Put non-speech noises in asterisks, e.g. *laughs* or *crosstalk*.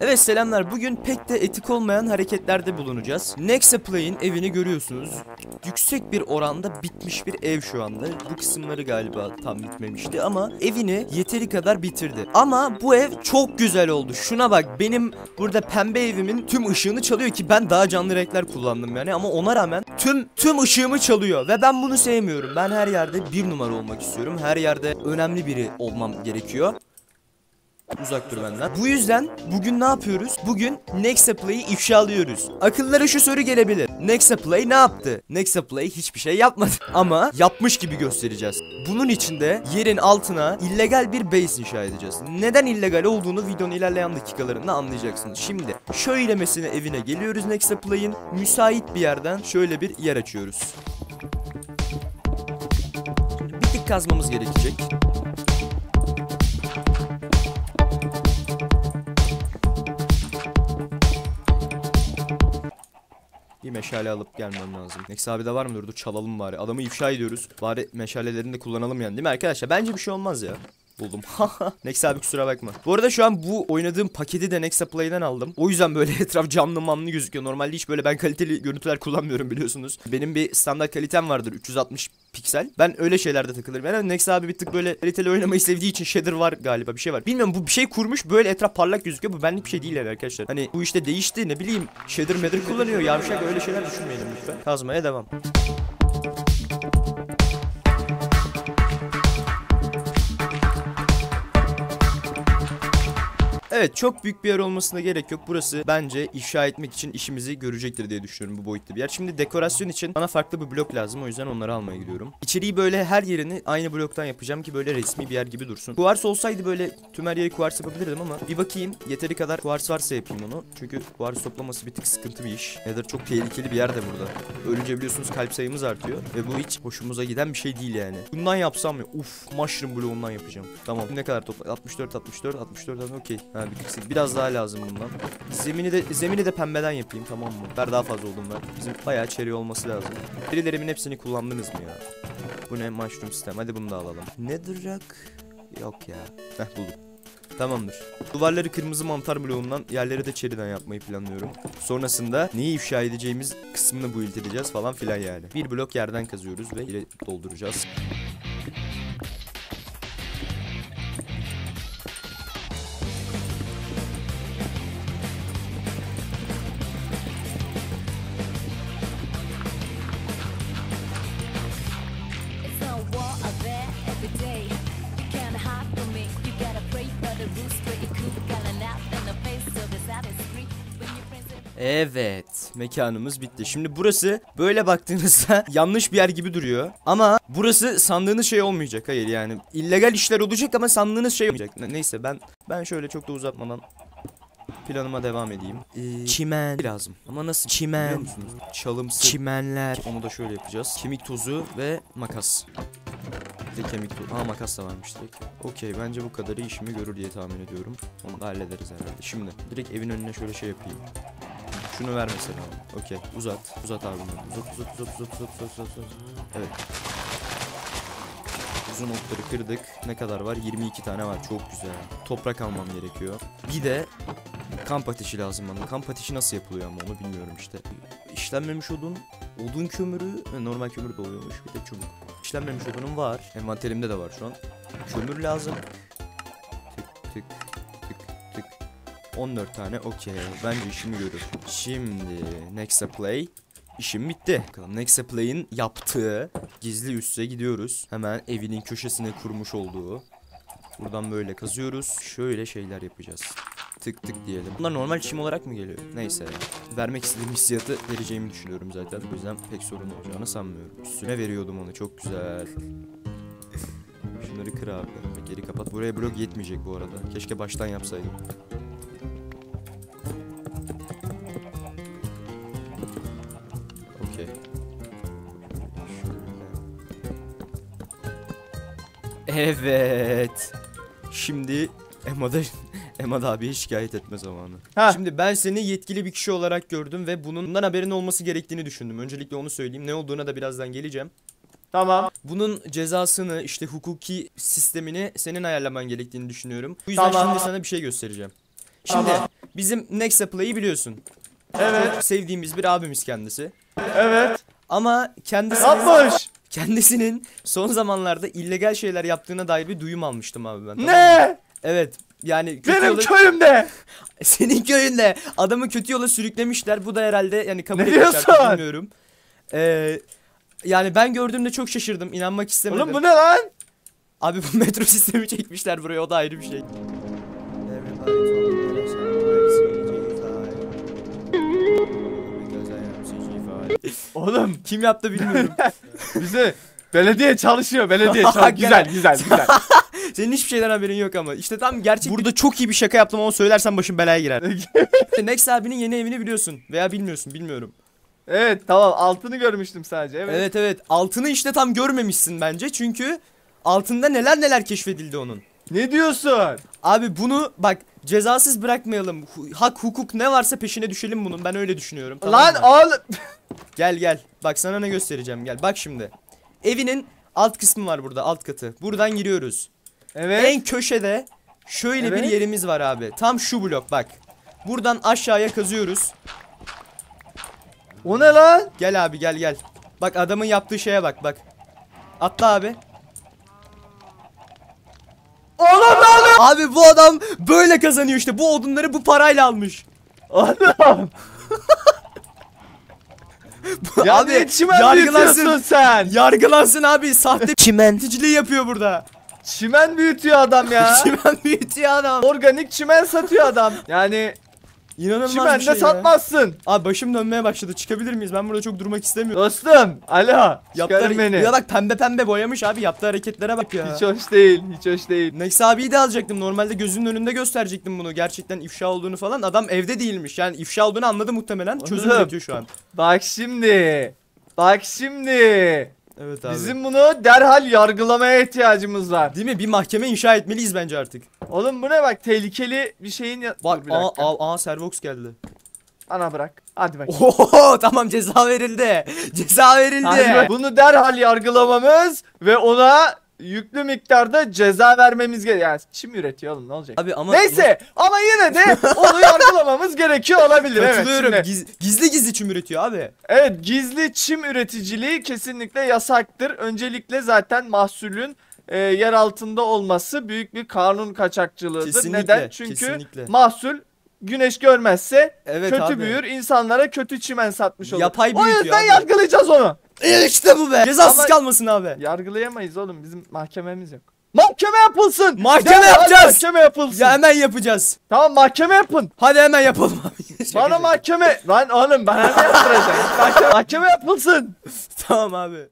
Evet selamlar. Bugün pek de etik olmayan hareketlerde bulunacağız. Nexaplay'in evini görüyorsunuz. Yüksek bir oranda bitmiş bir ev şu anda. Bu kısımları galiba tam bitmemişti ama evini yeteri kadar bitirdi. Ama bu ev çok güzel oldu. Şuna bak benim burada pembe evimin tüm ışığını çalıyor ki ben daha canlı renkler kullandım yani ama ona rağmen tüm tüm ışığımı çalıyor ve ben bunu sevmiyorum. Ben her yerde bir numara olmak istiyorum. Her yerde önemli biri olmam gerekiyor. Uzak dur benden. Bu yüzden bugün ne yapıyoruz? Bugün Nexaplay'i ifşalıyoruz. Akıllara şu soru gelebilir. Nexaplay ne yaptı? Nexaplay hiçbir şey yapmadı. *laughs* Ama yapmış gibi göstereceğiz. Bunun için de yerin altına illegal bir base inşa edeceğiz. Neden illegal olduğunu videonun ilerleyen dakikalarında anlayacaksınız. Şimdi şöylemesine evine geliyoruz Nexaplay'in. Müsait bir yerden şöyle bir yer açıyoruz. Bir tık kazmamız gerekecek. Bir meşale alıp gelmem lazım. Nex abi de var mıdır? Dur çalalım bari. Adamı ifşa ediyoruz. Bari meşalelerini de kullanalım yani değil mi arkadaşlar? Bence bir şey olmaz ya. Buldum. *laughs* Nex abi kusura bakma. Bu arada şu an bu oynadığım paketi de Nexa Play'den aldım. O yüzden böyle *laughs* etraf canlı manlı gözüküyor. Normalde hiç böyle ben kaliteli görüntüler kullanmıyorum biliyorsunuz. Benim bir standart kalitem vardır 360 piksel. Ben öyle şeylerde takılırım. Yani Nex abi bir tık böyle kaliteli oynamayı sevdiği için shader var galiba bir şey var. Bilmiyorum bu bir şey kurmuş böyle etraf parlak gözüküyor. Bu benlik bir şey değil yani arkadaşlar. Hani bu işte değişti ne bileyim shader medir kullanıyor. Yavşak öyle şeyler düşünmeyelim lütfen. Kazmaya devam. Evet çok büyük bir yer olmasına gerek yok. Burası bence inşa etmek için işimizi görecektir diye düşünüyorum bu boyutta bir yer. Şimdi dekorasyon için bana farklı bir blok lazım. O yüzden onları almaya gidiyorum. İçeriği böyle her yerini aynı bloktan yapacağım ki böyle resmi bir yer gibi dursun. Kuvars olsaydı böyle tüm her yeri kuvars yapabilirdim ama bir bakayım yeteri kadar kuvars varsa yapayım onu. Çünkü kuvars toplaması bir tık sıkıntı bir iş. Nether çok tehlikeli bir yer de burada. Ölünce biliyorsunuz kalp sayımız artıyor ve bu hiç hoşumuza giden bir şey değil yani. Bundan yapsam ya uf mushroom bloğundan yapacağım. Tamam ne kadar topla 64 64 64 okey. Ha bir tık biraz daha lazım bundan. Zemini de zemini de pembeden yapayım tamam mı? Ver daha fazla oldum ben. Bizim bayağı çeri olması lazım. Perilerimin hepsini kullandınız mı ya? Bu ne mushroom sistem hadi bunu da alalım. Ne duracak? Yok ya. Heh buldum. Tamamdır. Duvarları kırmızı mantar bloğundan, yerleri de çeriden yapmayı planlıyorum. Sonrasında neyi ifşa edeceğimiz kısmını build edeceğiz falan filan yani. Bir blok yerden kazıyoruz ve ile dolduracağız. Evet, mekanımız bitti. Şimdi burası böyle baktığınızda *laughs* yanlış bir yer gibi duruyor. Ama burası sandığınız şey olmayacak. Hayır yani illegal işler olacak ama sandığınız şey olmayacak. Ne- neyse ben ben şöyle çok da uzatmadan planıma devam edeyim. Ee, çimen lazım. Ama nasıl çimen? Biliyor musunuz? Çalımsı çimenler. Onu da şöyle yapacağız. Kemik tozu ve makas. Bir de kemik tozu. Aa makas da varmış direkt. Okey bence bu kadarı işimi görür diye tahmin ediyorum. Onu da hallederiz herhalde. Şimdi direkt evin önüne şöyle şey yapayım. Şunu ver mesela. Okey. Uzat. Uzat abi bunu. Uzat uzat uzat uzat uzat uzat uzat. Evet. Uzun otları kırdık. Ne kadar var? 22 tane var. Çok güzel. Toprak almam gerekiyor. Bir de kamp ateşi lazım bana. Kamp ateşi nasıl yapılıyor ama onu bilmiyorum işte. İşlenmemiş odun, odun kömürü, normal kömür de oluyormuş. Bir de çubuk. İşlenmemiş odunum var. Envanterimde de var şu an. Kömür lazım. 14 tane okey. Bence işimi görür. Şimdi Nexa Play. İşim bitti. Bakalım Nexa Play'in yaptığı gizli üsse gidiyoruz. Hemen evinin köşesine kurmuş olduğu. Buradan böyle kazıyoruz. Şöyle şeyler yapacağız. Tık tık diyelim. Bunlar normal çim olarak mı geliyor? Neyse. Vermek istediğim hissiyatı vereceğimi düşünüyorum zaten. O yüzden pek sorun olacağını sanmıyorum. Üstüne veriyordum onu. Çok güzel. Şunları kır abi. Geri kapat. Buraya blok yetmeyecek bu arada. Keşke baştan yapsaydım. Okey. Evet. Şimdi Emma'da *laughs* Emad abiye şikayet etme zamanı. Ha. Şimdi ben seni yetkili bir kişi olarak gördüm ve bunun bundan haberin olması gerektiğini düşündüm. Öncelikle onu söyleyeyim. Ne olduğuna da birazdan geleceğim. Tamam. Bunun cezasını işte hukuki sistemini senin ayarlaman gerektiğini düşünüyorum. Bu yüzden Tamam. şimdi sana bir şey göstereceğim. Şimdi Tamam. bizim Nexa Play'i biliyorsun. Evet. Sevdiğimiz bir abimiz kendisi. Evet. Ama kendisi yapmış? kendisinin son zamanlarda illegal şeyler yaptığına dair bir duyum almıştım abi ben. tamam? Ne? Evet. Yani kötü Benim yola- köyümde. *laughs* senin köyünde adamı kötü yola sürüklemişler. Bu da herhalde yani kabul etmişler bilmiyorum. Ee, yani ben gördüğümde çok şaşırdım. İnanmak istemedim. Oğlum bu ne lan? Abi bu *laughs* metro sistemi çekmişler buraya o da ayrı bir şey. Oğlum Kim yaptı bilmiyorum. *laughs* bizi belediye çalışıyor belediye *laughs* çalışıyor. güzel güzel güzel. *laughs* Senin hiçbir şeyden haberin yok ama. İşte tam gerçek Burada çok iyi bir şaka yaptım ama söylersem başım belaya girer. Nex abinin yeni evini biliyorsun veya bilmiyorsun bilmiyorum. evet tamam altını görmüştüm sadece. Evet. Evet evet altını işte tam görmemişsin bence çünkü altında neler neler keşfedildi onun. Ne diyorsun? Abi bunu bak cezasız bırakmayalım. Hak hukuk ne varsa peşine düşelim bunun. Ben öyle düşünüyorum. tamam lan oğlum. *laughs* Gel gel. Bak sana ne göstereceğim gel. Bak şimdi. Evinin alt kısmı var burada alt katı. Buradan giriyoruz. Evet. En köşede şöyle Evet. bir yerimiz var abi. Tam şu blok bak. Buradan aşağıya kazıyoruz. O ne lan? Gel abi gel gel. Bak adamın yaptığı şeye bak bak. Atla abi. Oğlum lan. Abi bu adam böyle kazanıyor işte. Bu odunları bu parayla almış. Oğlum. ya Abi, çimen yargılansın. sen? Yargılansın abi. Sahte *laughs* çimenticiliği yapıyor burada. Çimen büyütüyor adam ya. *laughs* Çimen büyütüyor adam. Organik çimen satıyor adam. Yani İnanılmaz çimen bir de şey ya. satmazsın. Abi başım dönmeye başladı. Çıkabilir miyiz? Ben burada çok durmak istemiyorum. Dostum. Alo. Yaptığı Çıkarın beni. Ya bak pembe pembe boyamış abi. Yaptığı hareketlere bak ya. Hiç hoş değil. Hiç hoş değil. Nex abiyi de alacaktım. Normalde gözünün önünde gösterecektim bunu. Gerçekten ifşa olduğunu falan. Adam evde değilmiş. Yani ifşa olduğunu anladı muhtemelen. Çözüm Oğlum. üretiyor şu an. Bak şimdi. Bak şimdi. Evet abi. Bizim bunu derhal yargılamaya ihtiyacımız var. Değil mi? Bir mahkeme inşa etmeliyiz bence artık. Oğlum bu ne bak tehlikeli bir şeyin ya- Bak Dur bir aa, dakika. aa, aa Servox geldi. Bana bırak. Hadi bak. Oho *laughs* tamam ceza verildi. Ceza verildi. Hadi bak. Bunu derhal yargılamamız ve ona yüklü miktarda ceza vermemiz gerekiyor. Yani çim üretiyor oğlum ne olacak? Abi ama Neyse ama yine de *laughs* onu yargılamamız gerekiyor olabilir. Evet, Katılıyorum. şimdi- Giz- gizli gizli çüm üretiyor abi. evet gizli çim üreticiliği kesinlikle yasaktır. Öncelikle zaten mahsulün e, yer altında olması büyük bir kanun kaçakçılığıdır. Kesinlikle, Neden? Çünkü kesinlikle. mahsul güneş görmezse Evet kötü abi. büyür, insanlara kötü çimen satmış olur. Yapay o yüzden abi. yargılayacağız onu. İşte bu be. Cezasız Ama- kalmasın abi. Yargılayamayız oğlum bizim mahkememiz yok. Mahkeme yapılsın. Mahkeme Derhal yapacağız. Mahkeme yapılsın. Ya hemen yapacağız. Tamam mahkeme yapın. Hadi hemen yapalım abi. *laughs* Bana mahkeme. Lan oğlum bana ne yaptıracaksın? mahkeme, mahkeme yapılsın. Tamam abi.